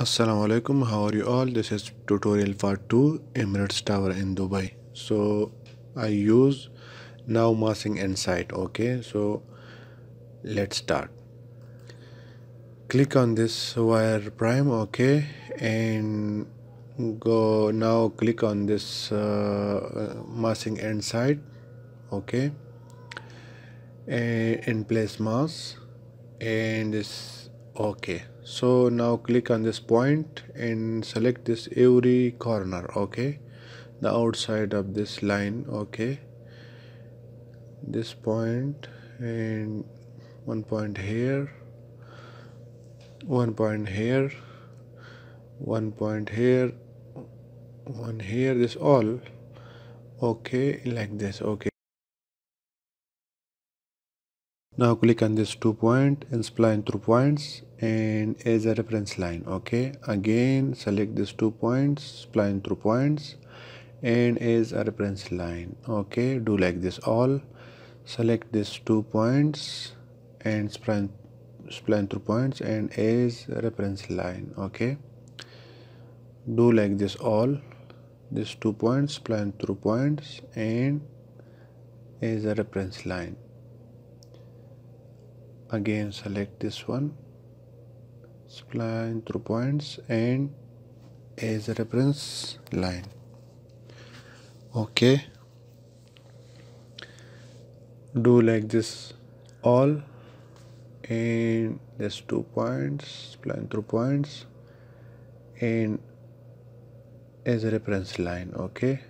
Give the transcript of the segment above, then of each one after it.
Assalamu alaikum how are you all? This is tutorial part 2 Emirates Tower in Dubai. So I use now massing inside okay? So let's start. Click on this wireframe okay? And go now click on this uh, massing okay? And in place mass and this okay so now click on this point and select this every corner okay? The outside of this line okay? This point and one point here one point here one point here one here this all okay? Like this okay now click on this two point and spline through points and as a reference line okay? Again select these two points spline through points and as a reference line okay? Do like this all. Select these two points and spline spline through points and as a reference line okay? Do like this all. These two points spline through points and as a reference line again select this one. Spline through points and as a reference line. Okay do like this all. And there's two points spline through points and as a reference line. Okay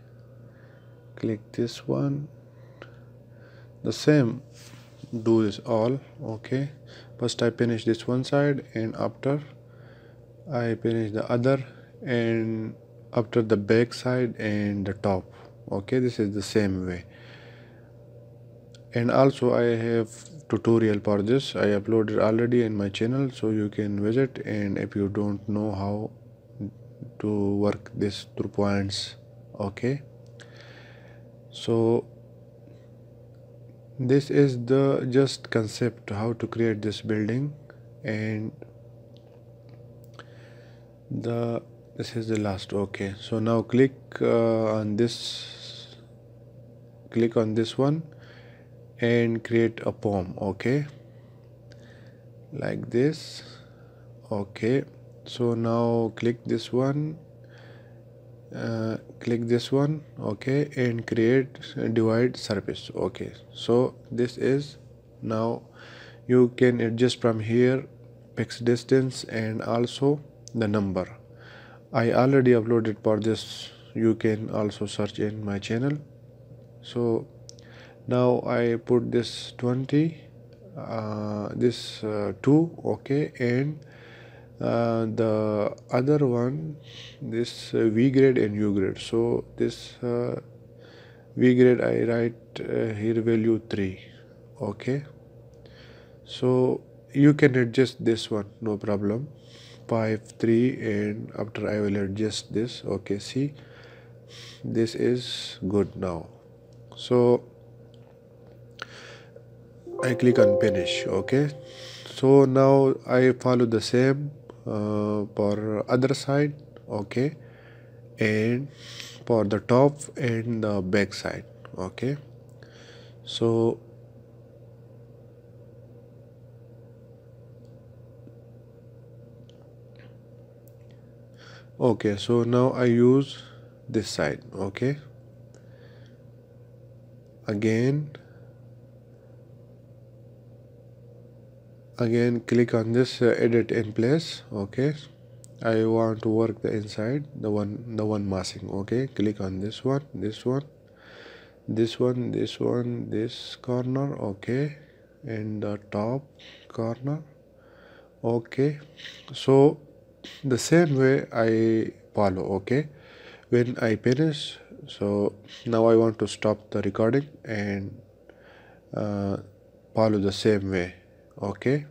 click this one. The same do this all okay? First I finish this one side and after I finish the other and after the back side and the top okay? This is the same way. And also I have tutorial for this. I uploaded already in my channel so you can visit. And if you don't know how to work this through points okay? So this is the just concept how to create this building and the this is the last okay. So now click uh, on this click on this one and create a form okay. Like this okay. So now click this one uh, click this one okay and create divide surface okay. So this is now you can adjust from here pix distance and also the number. I already uploaded for this you can also search in my channel. So now i put this 20 uh, this uh, 2 okay and uh, the other one this uh, v grid and u grid. So this uh, v grid i write uh, here value 3 okay? So you can adjust this one no problem. 5 3 and after i will adjust this. Okay see? This is good now. So i click on finish. Okay? So now i follow the same Uh, for other side okay and for the top and the back side okay. So okay so now I use this side okay. Again again click on this uh, edit in place okay? I want to work the inside the one the one massing okay? Click on this one this one this one this one this corner okay? And the top corner okay? So the same way I follow okay? When I finish so now I want to stop the recording and uh, follow the same way okay.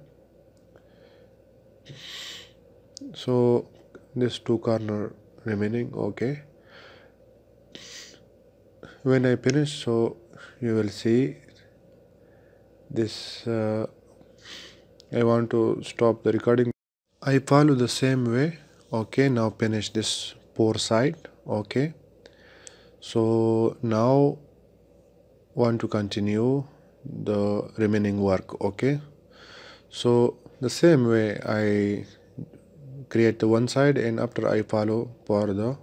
So this two corner remaining okay. When I finish so you will see this uh, I want to stop the recording. I follow the same way okay. Now finish this pour side okay. So now want to continue the remaining work okay so the same way I create the one side and after I follow for the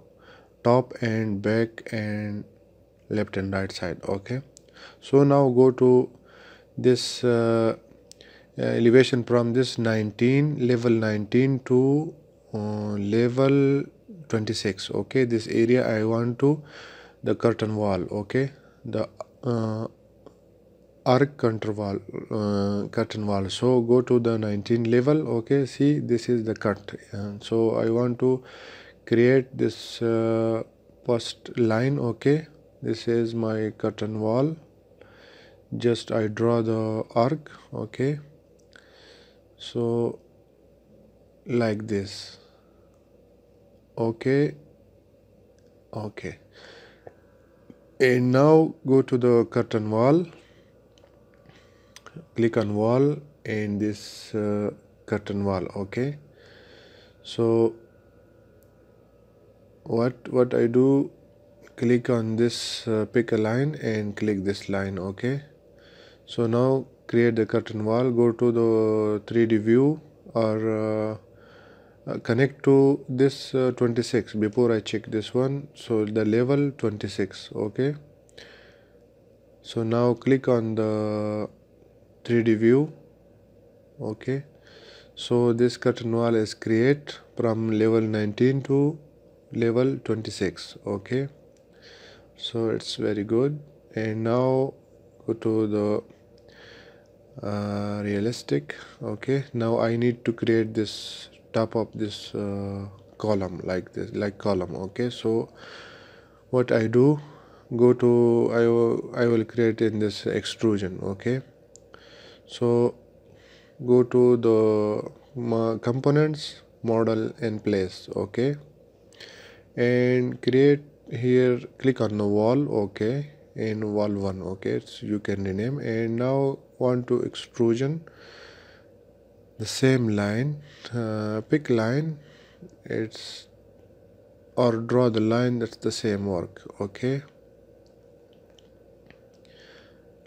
top and back and left and right side okay? So now go to this uh, elevation from this 19 level 19 to uh, level 26 okay? This area I want to the curtain wall okay? The uh, arc curtain wall uh, curtain wall. So go to the 19 level okay see this is the cut. Uh, so I want to create this uh, first line okay. This is my curtain wall. Just I draw the arc okay. So like this okay okay. And now go to the curtain wall click on wall and this uh, curtain wall okay? So what what I do click on this uh, pick a line and click this line okay? So now create the curtain wall go to the 3d view or uh, uh, connect to this uh, 26 before I check this one so the level 26 okay? So now click on the 3d view. Okay. So this curtain wall is create from level 19 to level 26 okay. So it's very good. And now go to the uh, realistic. Okay. Now I need to create this top of this uh, column like this like column. Okay. So what I do go to I I will create in this extrusion. Okay so go to the components model and place okay? And create here click on the wall okay? In wall 1 okay? So you can rename. And now want to extrusion. The same line uh, pick line. It's or draw the line that's the same work okay?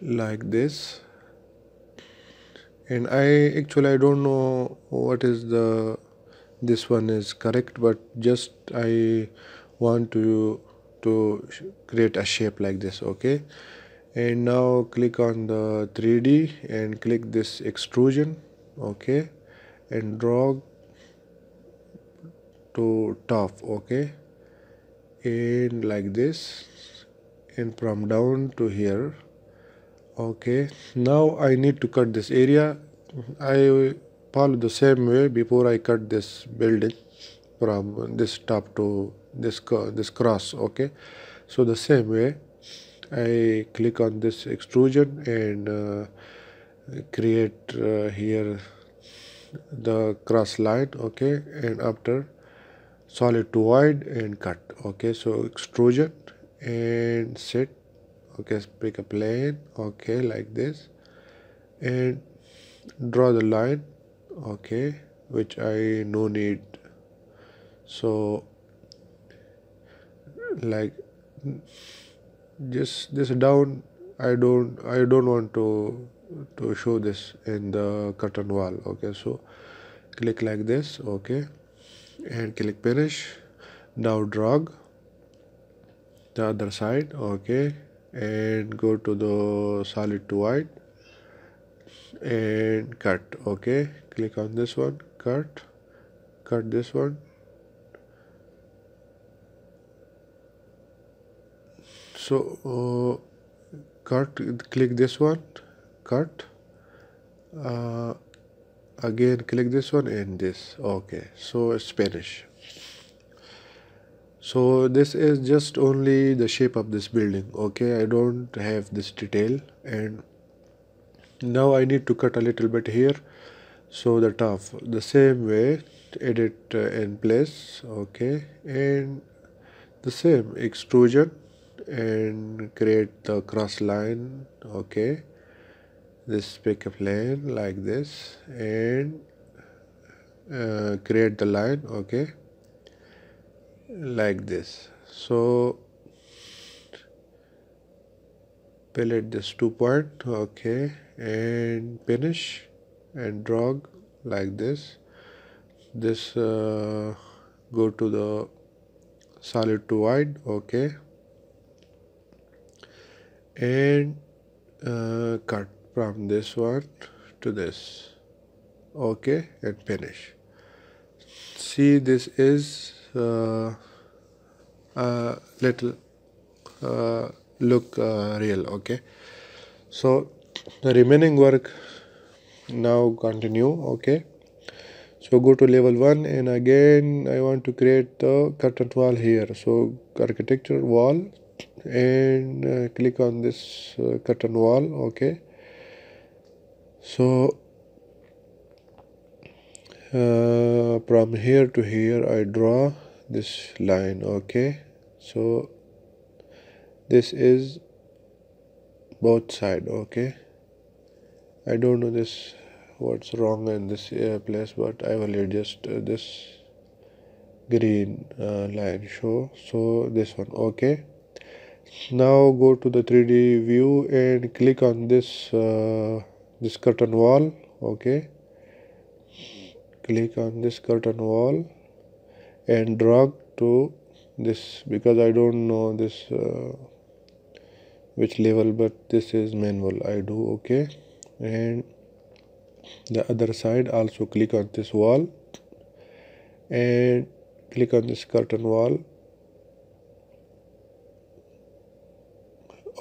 Like this and I actually I don't know what is the this one is correct but just I want to to create a shape like this okay? And now click on the 3d and click this extrusion okay? And draw to top okay? And like this and from down to here okay now I need to cut this area. I follow the same way before I cut this building from this top to this this cross okay? So the same way I click on this extrusion and uh, create uh, here the cross line okay? And after solid to void and cut okay? So extrusion and set okay pick a plane. Okay like this. And draw the line. Okay which I no need. So like just this down. I don't I don't want to to show this in the curtain wall. Okay so click like this. Okay and click finish. Now drag the other side. Okay and go to the solid to void and cut okay? Click on this one cut cut this one. So uh, cut click this one cut uh, again click this one and this okay? So Spanish so this is just only the shape of this building okay? I don't have this detail. And now I need to cut a little bit here so the top the same way edit uh, in place okay? And the same extrusion and create the cross line okay? This pick a plane like this and uh, create the line okay like this. So pellet this two point okay and finish and drag like this. This uh, go to the solid to void okay and uh, cut from this one to this okay and finish. See this is uh, a little uh, look uh, real okay? So the remaining work now continue okay? So go to level 1 and again I want to create the curtain wall here. So architecture wall and uh, click on this uh, curtain wall okay? So uh, from here to here I draw this line okay so this is both side okay? I don't know this what's wrong in this uh, place but I will adjust uh, this green uh, line show. So this one okay? Now go to the 3d view and click on this uh, this curtain wall okay? Click on this curtain wall and drag to this because I don't know this uh, which level but this is manual I do okay? And the other side also click on this wall and click on this curtain wall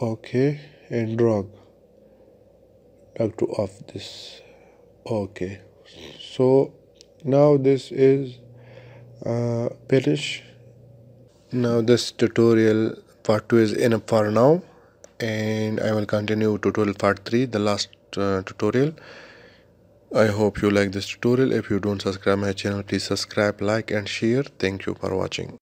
okay? And drag drag to off this okay? So now this is uh, finish now this tutorial part 2 is enough for now and I will continue tutorial part 3 the last uh, tutorial. I hope you like this tutorial. If you don't subscribe my channel please subscribe like and share. Thank you for watching